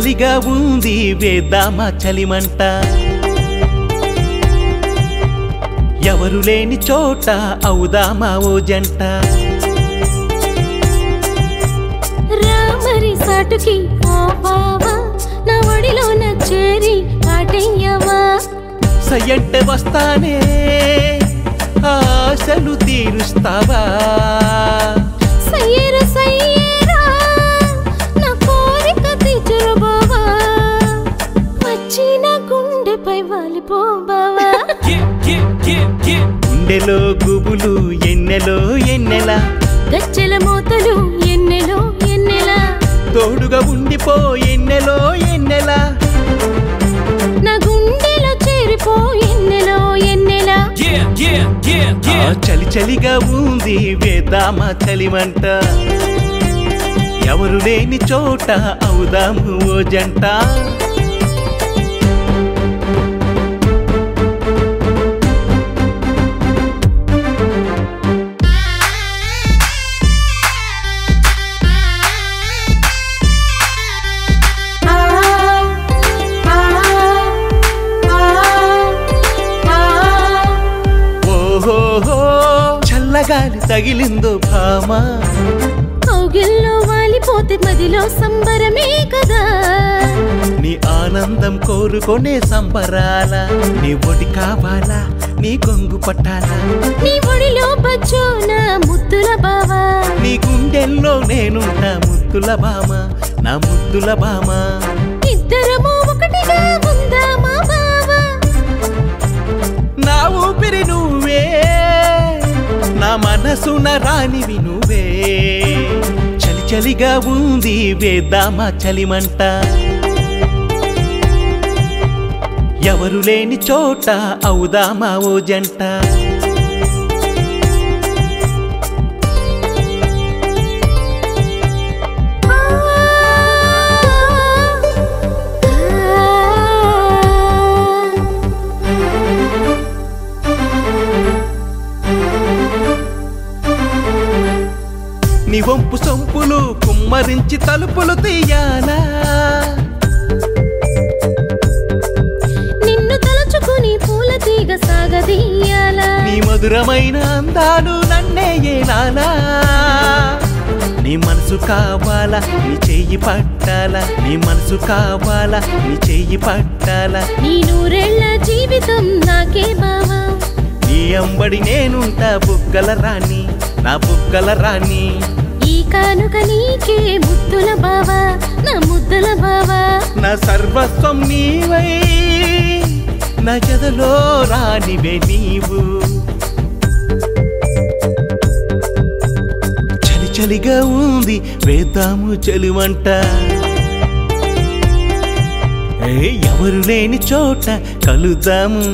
చలిగా ఉంది వేద్దామా చలిమంట. ఎవరు లేని చోట అవుదామా ఓ జంట. రామరి సాటుకి నా ఒడిలోన చేరి పాటయ్యవా? సయ్యంటే వస్తానే ఆశలు తీరుస్తావా? గుండెలో గుబులు ఎన్నెలో ఎన్నెలా? గచ్చెల మోతలు ఎన్నెలో ఎన్నెలా? తోడుగా ఉండిపో ఎన్నెలో ఎన్నెలా? నా గుండెలో చేరిపో ఎన్నెలో ఎన్నెలా? చలి చలిగా ఉంది వేద్దామా చలిమంట. ఎవరు లేని చోట అవుదాము ఓ జంట. చల్లగాలి తగిలిందో భామా. కౌగిల్లో వాలిపోతే మదిలో సంబరమే కదా. నీ ఆనందం కోరుకొనే సంబరాల. నీ ఒడి కావాలా? నీ కొంగు పట్టాలా? నీ ఒడిలో బచ్చో నా ముద్దుల బావా? నీ గుండెల్లో నేనుంటా ముద్దుల భామ నా ముద్దుల భామ నా మనసున రానివి నువ్వే. చలి చలిగా ఉంది వేద్దామా చలిమంట. ఎవరు లేని చోట అవుదామా ఓ జంట. నీ వంపు సొంపులు కుమ్మరించి తలుపులు తీయాలా? నిన్ను తలుచుకుని పూల తీగ సాగదీయాలా? నీ మధురమైన అందాలు నన్నే ఏలాలా? నీ మనసు కావాలా నీ చెయ్యి పట్టాలా? నీ మనసు కావాలా నీ చెయ్యి పట్టాలా? నీ నూరేళ్ళ జీవితం నాకే బావా. నీ అంబడి నేనుంటా బుగ్గల రాణి నా బుగ్గల రాణి. కానుక నీకే ముద్దుల బావా నా ముద్దుల బావా. నా సర్వస్వం నీవై నా చెదలో రానివే నీవు. చలి చలిగా ఉంది వేద్దాము చలివంట. ఏ ఎవరు లేని చోట కలుద్దాము.